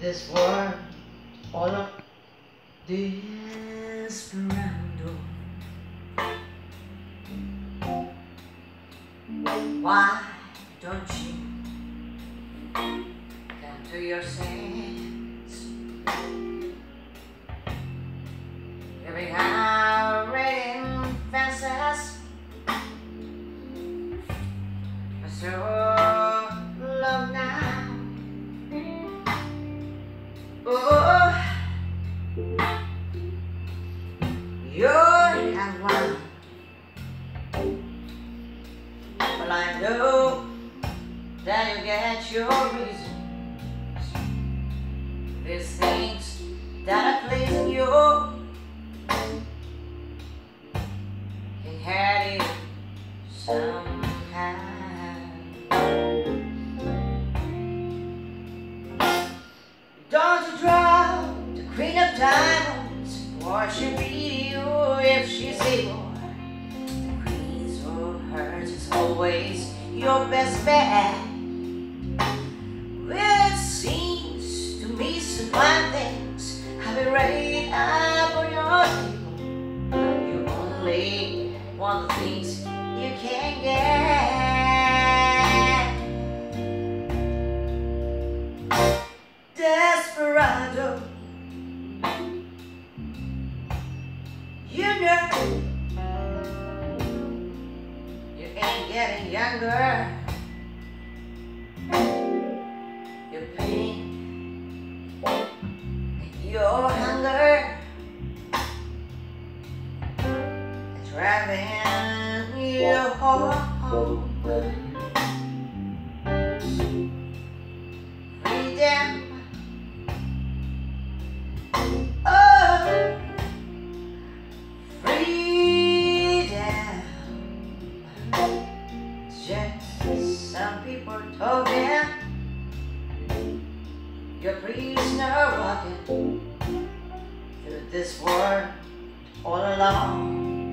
this world all of desperado. Why don't you come to your sense? Living one. Well, I know that you get your reasons. These things that are pleasing you. Can hurt you somehow. Don't you drop the queen of diamonds, or she'll beat you if she's able. The queen's for hers is always your best bet. Well, it seems to me some fine things have been right up on your table. You only want the things you can get. Desperado. Getting younger. Your pain, your hunger, is driving you home. Freedom. A prisoner walking through this world all alone.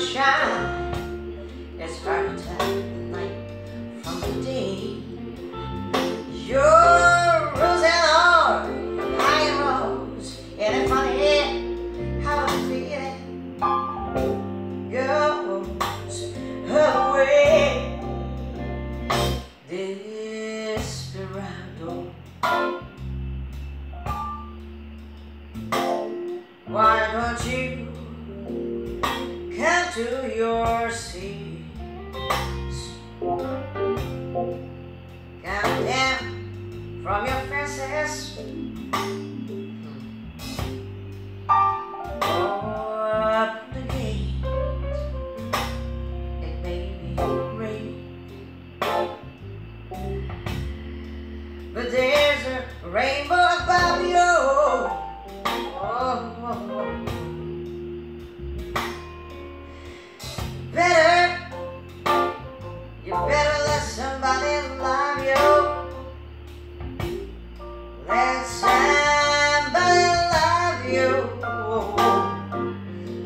Shine. It's tell the night from the day. Your rose and all, high and rose. Ain't it funny how I'm feeling? Goes away. Desperado. Why don't you to your seats? Come down from your fences. Hmm. Rain, but there's a rainbow above you. You better let somebody love you. Let somebody love you.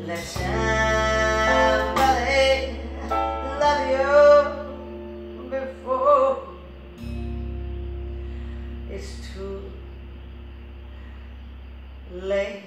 Let somebody love you before it's too late.